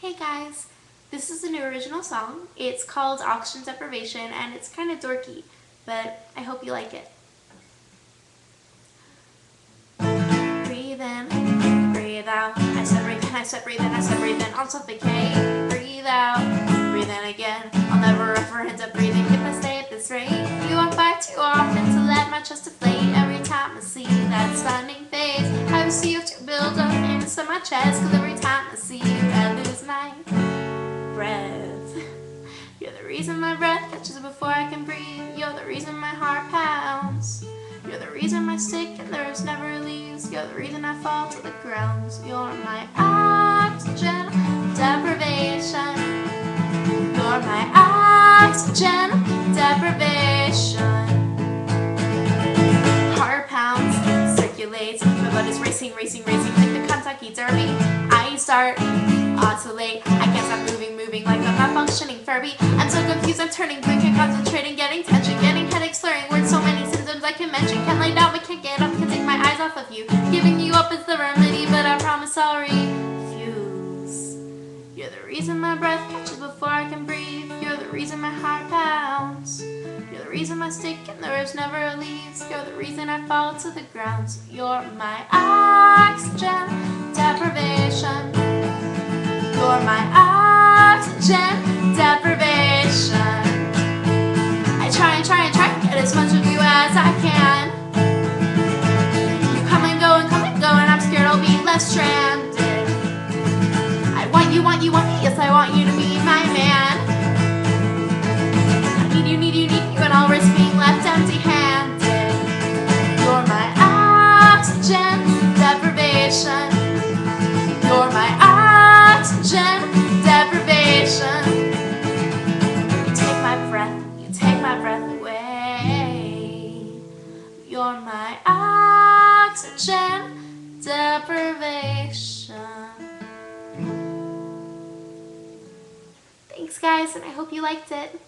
Hey guys, this is a new original song. It's called Oxygen Deprivation and it's kind of dorky, but I hope you like it. Breathe in, breathe out. I said breathe in, I said breathe in, I said breathe in. I'll suffocate. Breathe out, breathe in again. I'll never ever end up breathing if I stay at this rate. You walk by too often to let my chest deflate. Every time I see that stunning face, I have CO2 build up inside my chest. Reason my breath catches before I can breathe. You're the reason my heart pounds. You're the reason my sick and nerves never leaves. You're the reason I fall to the ground. You're my oxygen deprivation. You're my oxygen deprivation. Heart pounds, circulates. My blood is racing, racing, racing like the Kentucky Derby. I start oscillate. I functioning Furby. I'm so confused, I'm turning concentrate and getting tension, getting headaches, slurring words, so many symptoms I can mention. Can't lay down, but can't get up, can't take my eyes off of you. Giving you up is the remedy, but I promise I'll refuse. You're the reason my breath catches before I can breathe. You're the reason my heart pounds. You're the reason my stick and the ribs never leaves. You're the reason I fall to the ground. You're my oxygen deprivation. You're my oxygen I can. You come and go and come and go, and I'm scared I'll be left stranded. I want you, want you, want me. Yes, I want you to be my man. I need you, need you, need you, and I'll risk being left empty-handed. My oxygen deprivation. Thanks, guys, and I hope you liked it.